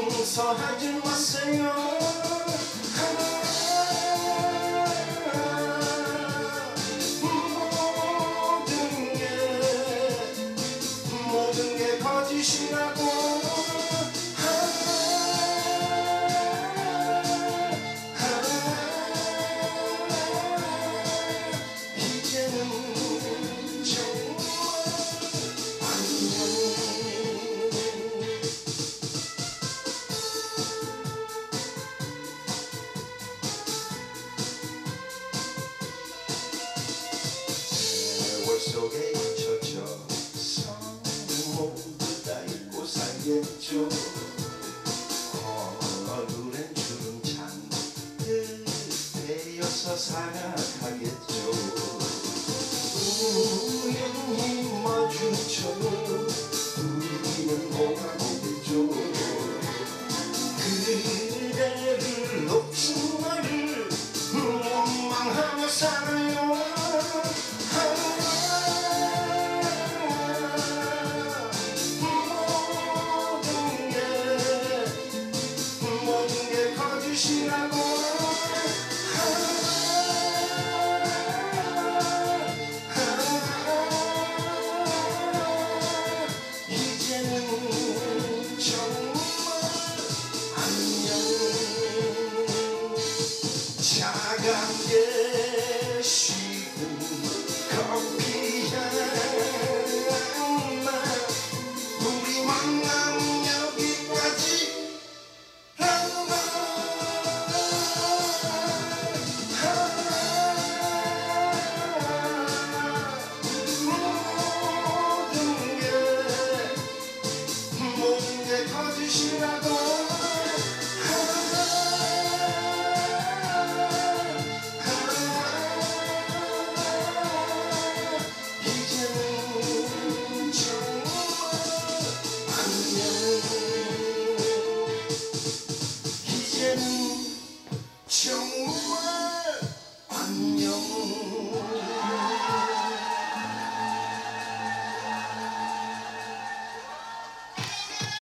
용서하지 마세요. 모든 게 모든 게 거짓이라고 속에 잊혀져서 모두 다 잊고 살겠죠. 얼굴엔 주름 잔뜩 베어서 살아가겠죠. 우연히 마주쳐도 우리는 돌아보겠죠. 그대를 놓친 나를 원망하며 살아요 게거 게